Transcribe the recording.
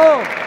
Bravo!